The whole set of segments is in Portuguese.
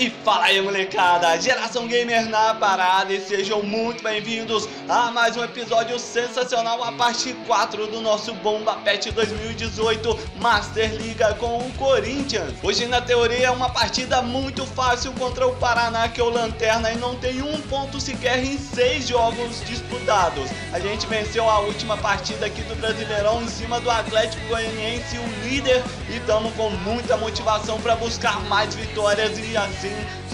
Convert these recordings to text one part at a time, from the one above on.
E fala aí molecada, Geração Gamer na parada e sejam muito bem-vindos a mais um episódio sensacional, a parte 4 do nosso Bomba Pet 2018 Master Liga com o Corinthians. Hoje na teoria é uma partida muito fácil contra o Paraná que é o Lanterna e não tem um ponto sequer em seis jogos disputados. A gente venceu a última partida aqui do Brasileirão em cima do Atlético Goianiense, o líder, e estamos com muita motivação para buscar mais vitórias e assim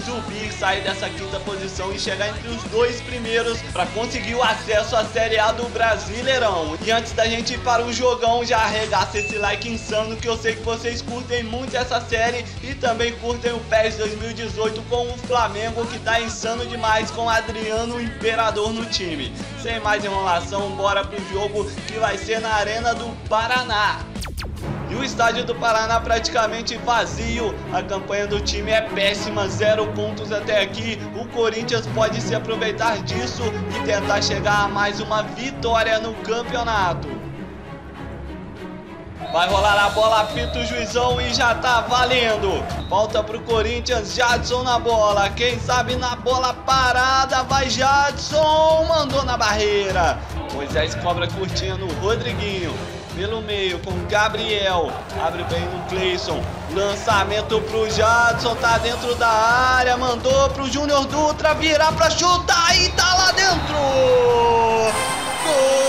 subir, sair dessa quinta posição e chegar entre os dois primeiros para conseguir o acesso à Série A do Brasileirão. E antes da gente ir para o jogão, já arregaça esse like insano que eu sei que vocês curtem muito essa série e também curtem o PES 2018 com o Flamengo que tá insano demais com Adriano Imperador no time. Sem mais enrolação, bora pro jogo que vai ser na Arena do Paraná. E o estádio do Paraná praticamente vazio. A campanha do time é péssima, zero pontos até aqui. O Corinthians pode se aproveitar disso e tentar chegar a mais uma vitória no campeonato. Vai rolar a bola, apita o juizão e já tá valendo. Volta pro Corinthians, Jadson na bola. Quem sabe na bola parada vai Jadson. Mandou na barreira. Moisés cobra curtinha no Rodriguinho pelo meio com Gabriel. Abre bem no Cleison. Lançamento pro Jadson, tá dentro da área. Mandou pro Júnior Dutra virar pra chutar e tá lá dentro. Gol!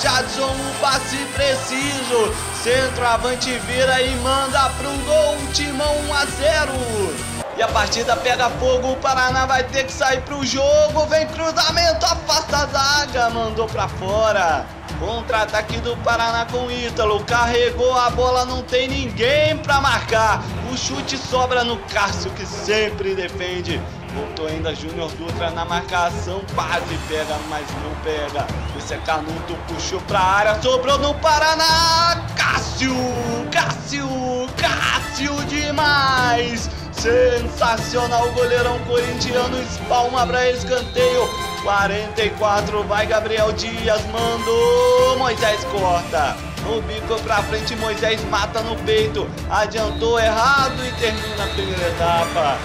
Jadson, um passe preciso. Centroavante vira e manda pro gol, Timão 1 a 0. E a partida pega fogo, o Paraná vai ter que sair pro jogo. Vem cruzamento, afasta a zaga, mandou pra fora. Contra-ataque do Paraná com Ítalo. Carregou a bola, não tem ninguém pra marcar. O chute sobra no Cássio, que sempre defende. Voltou ainda Júnior Dutra na marcação. Quase pega, mas não pega. Esse é Canuto, puxou pra área. Sobrou no Paraná. Cássio! Cássio! Cássio demais! Sensacional goleirão corintiano. Espalma pra escanteio. 44, vai Gabriel Dias, mandou. Moisés corta. No bico pra frente, Moisés mata no peito. Adiantou errado e termina a primeira etapa.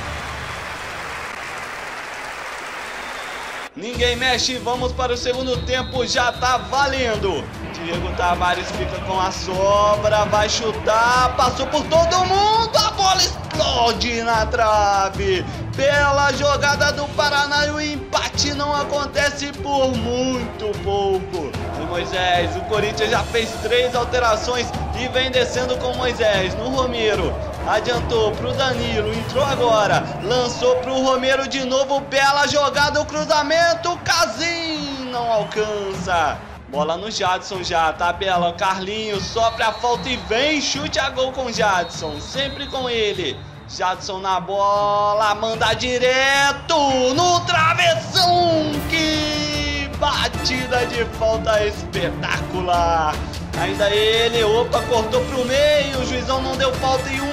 Ninguém mexe, vamos para o segundo tempo, já tá valendo. Diego Tavares fica com a sobra, vai chutar, passou por todo mundo, a bola explode na trave. Bela jogada do Paraná e o empate não acontece por muito pouco. E Moisés, o Corinthians já fez três alterações e vem descendo com Moisés no Romero. Adiantou pro Danilo, entrou agora. Lançou pro Romero de novo. Bela jogada, o cruzamento. Casim não alcança. Bola no Jadson já, tabela. Carlinhos sopra a falta e vem. Chute a gol com Jadson. Sempre com ele. Jadson na bola, manda direto no travessão. Que batida de falta espetacular. Ainda ele, opa, cortou pro meio. O juizão não deu falta em um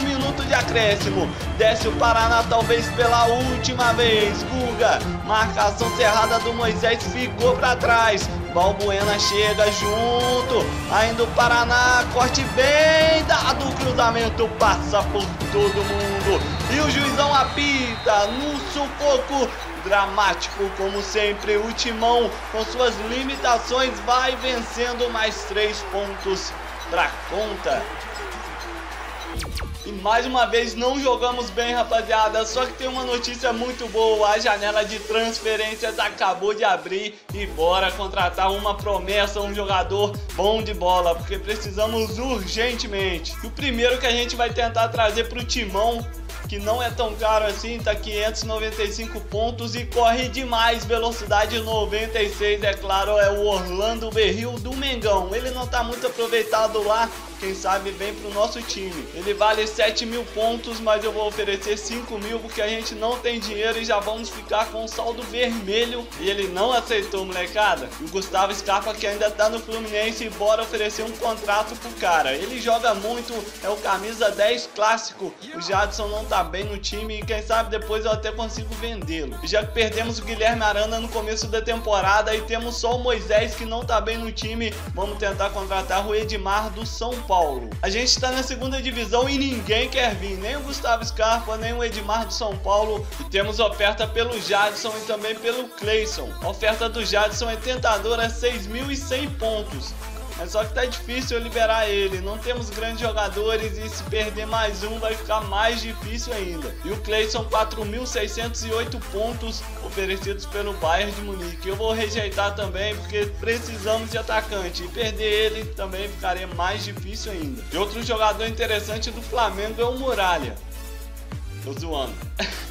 de acréscimo. Desce o Paraná, talvez pela última vez. Guga, marcação cerrada do Moisés, ficou para trás. Balbuena chega junto. Ainda o Paraná, corte bem dado. O cruzamento passa por todo mundo. E o juizão apita no sufoco dramático como sempre. O Timão, com suas limitações, vai vencendo mais três pontos pra conta. E mais uma vez não jogamos bem, rapaziada. Só que tem uma notícia muito boa. A janela de transferências acabou de abrir e bora contratar uma promessa, um jogador bom de bola, porque precisamos urgentemente. E o primeiro que a gente vai tentar trazer para o Timão que não é tão caro assim, tá 595 pontos e corre demais, velocidade 96, é claro, é o Orlando Berril do Mengão. Ele não tá muito aproveitado lá, quem sabe vem pro nosso time. Ele vale 7 mil pontos, mas eu vou oferecer 5 mil porque a gente não tem dinheiro e já vamos ficar com o saldo vermelho. E ele não aceitou, molecada. E o Gustavo Scarpa que ainda tá no Fluminense bora oferecer um contrato pro cara. Ele joga muito, é o camisa 10 clássico. O Jadson não tá bem no time e quem sabe depois eu até consigo vendê-lo. Já que perdemos o Guilherme Arana no começo da temporada e temos só o Moisés que não tá bem no time, vamos tentar contratar o Edmar do São Paulo. A gente está na segunda divisão e ninguém quer vir, nem o Gustavo Scarpa, nem o Edmar do São Paulo. E temos oferta pelo Jadson e também pelo Cleison. A oferta do Jadson é tentadora, 6.100 pontos. É só que tá difícil eu liberar ele. Não temos grandes jogadores e se perder mais um vai ficar mais difícil ainda. E o Clay são 4.608 pontos oferecidos pelo Bayern de Munique. Eu vou rejeitar também porque precisamos de atacante. E perder ele também ficaria mais difícil ainda. E outro jogador interessante do Flamengo é o Muralha. Tô zoando.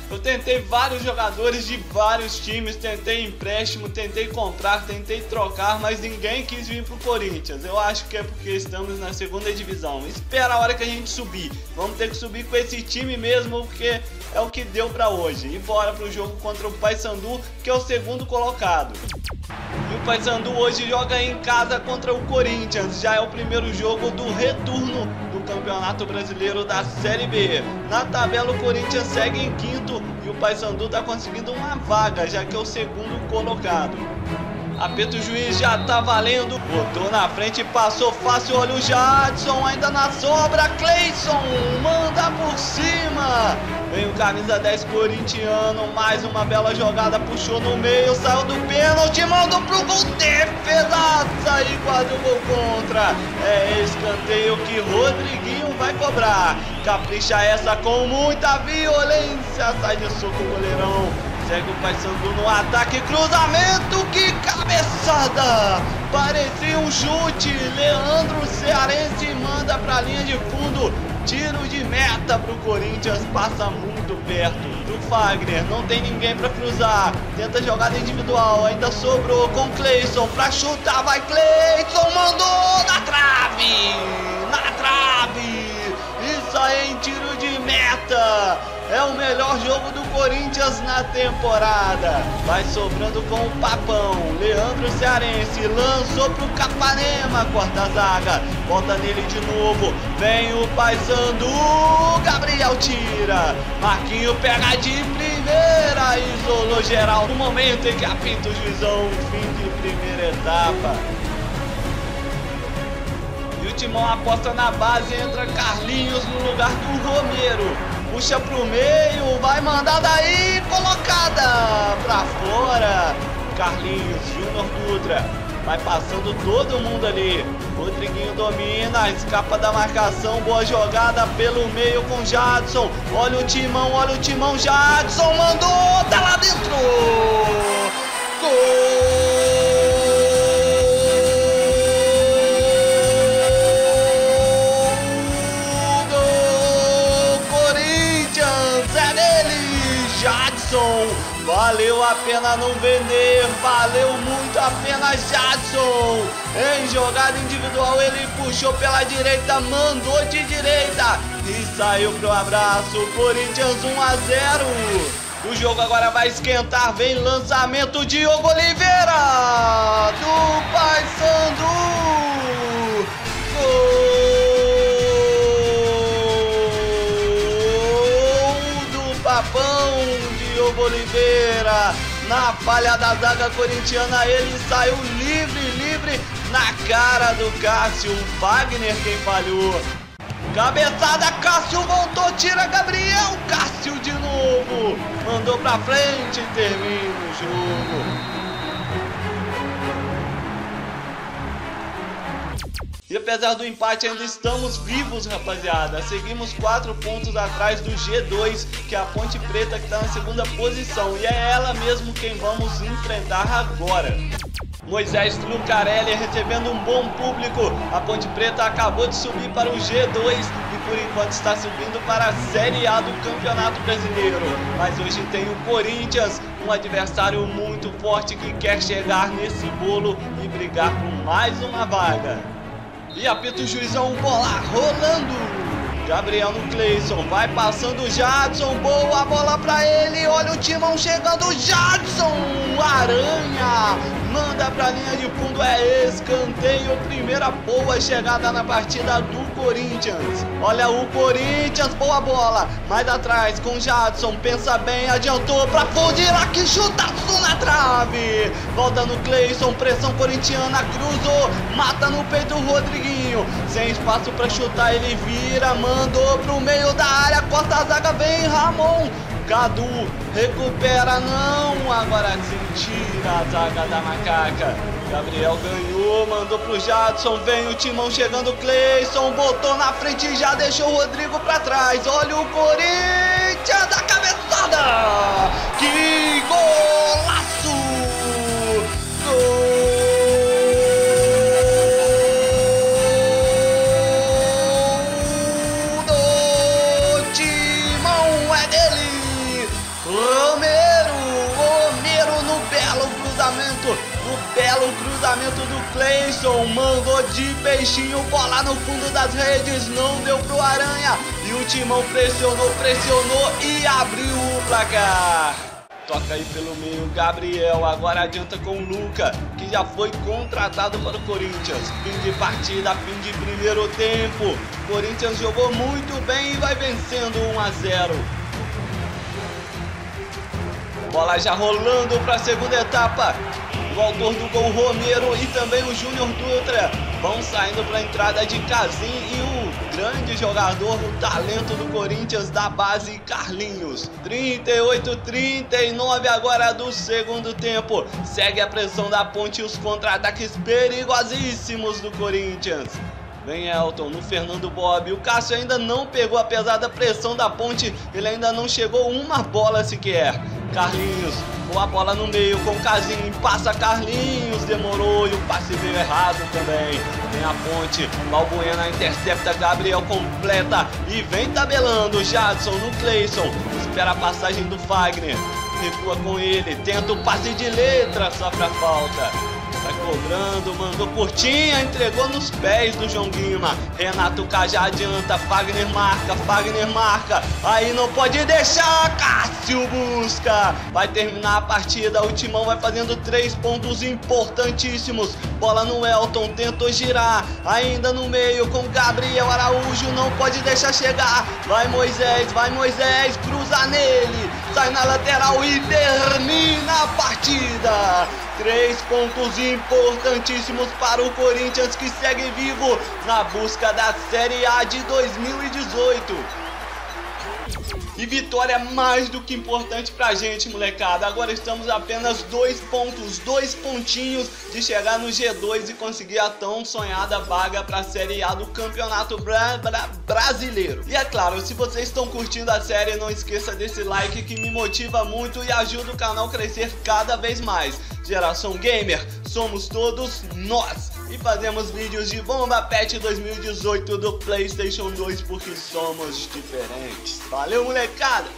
Eu tentei vários jogadores de vários times, tentei empréstimo, tentei comprar, tentei trocar, mas ninguém quis vir pro Corinthians. Eu acho que é porque estamos na segunda divisão. Espera a hora que a gente subir. Vamos ter que subir com esse time mesmo, porque é o que deu para hoje. E bora pro jogo contra o Paysandu, que é o segundo colocado. E o Paysandu hoje joga em casa contra o Corinthians. Já é o primeiro jogo do retorno Campeonato Brasileiro da Série B. Na tabela o Corinthians segue em quinto e o Paysandu está conseguindo uma vaga, já que é o segundo colocado. Apito juiz já tá valendo. Botou na frente, passou fácil. Olha o Jadson ainda na sobra. Cleison manda por cima. Vem o camisa 10 corintiano. Mais uma bela jogada. Puxou no meio. Saiu do pênalti. Mandou pro gol. Defesaça. E quase o gol contra. É escanteio que Rodriguinho vai cobrar. Capricha essa com muita violência. Sai de soco o goleirão. Segue o Paysandu no ataque, cruzamento, que cabeçada! Parecia um chute, Leandro Cearense manda para a linha de fundo, tiro de meta para o Corinthians, passa muito perto do Fagner, não tem ninguém para cruzar, tenta jogada individual, ainda sobrou com Cleison para chutar, vai Cleison, mandou na trave, na trave, isso aí em tiro de meta, é o melhor jogo do Corinthians na temporada. Vai sobrando com o Papão. Leandro Cearense lançou pro Capanema, corta a zaga. Volta nele de novo. Vem o Paysandu. Gabriel tira. Marquinho pega de primeira. Isolou geral no momento em que apita o juizão. Fim de primeira etapa. E o Timão aposta na base. Entra Carlinhos no lugar do Romero puxa pro meio, vai mandar daí, colocada pra fora. Carlinhos, Júnior Dutra, vai passando todo mundo ali. Rodriguinho domina, escapa da marcação, boa jogada pelo meio com Jadson. Olha o timão, olha o timão, Jadson mandou, tá lá dentro. Gol! Valeu a pena não vender, valeu muito a pena Jadson. Em jogada individual ele puxou pela direita, mandou de direita e saiu pro abraço. Corinthians 1 a 0. O jogo agora vai esquentar, vem lançamento Diogo Oliveira do Paysandu. Gol Diogo Oliveira. Na falha da zaga corintiana, ele saiu livre, livre na cara do Cássio. O Wagner quem falhou. Cabeçada, Cássio voltou, tira Gabriel. Cássio de novo. Mandou pra frente e termina o jogo. E apesar do empate, ainda estamos vivos, rapaziada. Seguimos quatro pontos atrás do G2, que é a Ponte Preta, que está na segunda posição. E é ela mesmo quem vamos enfrentar agora. Moisés Lucarelli recebendo um bom público. A Ponte Preta acabou de subir para o G2 e por enquanto está subindo para a Série A do Campeonato Brasileiro. Mas hoje tem o Corinthians, um adversário muito forte que quer chegar nesse bolo e brigar por mais uma vaga. E apita o juizão, bola rolando. Gabriel no Cleison, vai passando o Jadson, boa bola pra ele, olha o timão chegando, Jadson, Aranha, manda pra linha de fundo, é escanteio, primeira boa chegada na partida do Corinthians. Olha o Corinthians, boa bola, mais atrás com Jadson, pensa bem, adiantou pra Fodila, que chutaço na trave. Volta no Cleison, pressão corintiana, cruzou, mata no peito o Rodriguinho, sem espaço pra chutar, ele vira, mandou pro meio da área, corta a zaga, vem Ramon. Cadu recupera, não. Agora tira a zaga da macaca. Gabriel ganhou, mandou pro Jadson. Vem o timão chegando. Cleison botou na frente e já deixou o Rodrigo pra trás. Olha o Corinthians da cabeçada. Que golaço! No belo cruzamento do Cleison, mandou de peixinho, bola no fundo das redes, não deu pro Aranha, e o Timão pressionou, pressionou e abriu o placar. Toca aí pelo meio, Gabriel. Agora adianta com o Luca, que já foi contratado para o Corinthians. Fim de partida, fim de primeiro tempo. Corinthians jogou muito bem e vai vencendo 1 a 0. Bola já rolando para a segunda etapa. O autor do gol Romero e também o Júnior Dutra vão saindo para a entrada de Casim e o grande jogador, o talento do Corinthians da base Carlinhos. 38-39 agora do segundo tempo. Segue a pressão da ponte e os contra-ataques perigosíssimos do Corinthians. Vem Elton no Fernando Bob. O Cássio ainda não pegou, apesar da pressão da ponte, ele ainda não chegou uma bola sequer. Carlinhos, boa bola no meio com Casim. Passa Carlinhos, demorou e o passe veio errado também. Vem a ponte, Balbuena intercepta, Gabriel completa e vem tabelando. Jadson no Cleison, espera a passagem do Fagner. Recua com ele, tenta o passe de letra, sofre a falta. Vai cobrando, mandou curtinha, entregou nos pés do João Guima. Renato K adianta, Fagner marca, Fagner marca. Aí não pode deixar, Cássio busca. Vai terminar a partida, o Timão vai fazendo três pontos importantíssimos. Bola no Elton, tentou girar. Ainda no meio com Gabriel Araújo, não pode deixar chegar. Vai Moisés, vai Moisés, cruza nele. Sai na lateral e termina a partida. Três pontos importantíssimos para o Corinthians que segue vivo na busca da Série A de 2018. E vitória mais do que importante pra gente, molecada. Agora estamos apenas dois pontos, dois pontinhos de chegar no G2 e conseguir a tão sonhada vaga pra Série A do Campeonato Bra Bra Brasileiro. E é claro, se vocês estão curtindo a série, não esqueça desse like que me motiva muito e ajuda o canal a crescer cada vez mais. Geração Gamer, somos todos nós e fazemos vídeos de Bomba Pet 2018 do PlayStation 2 porque somos diferentes. Valeu, molecada!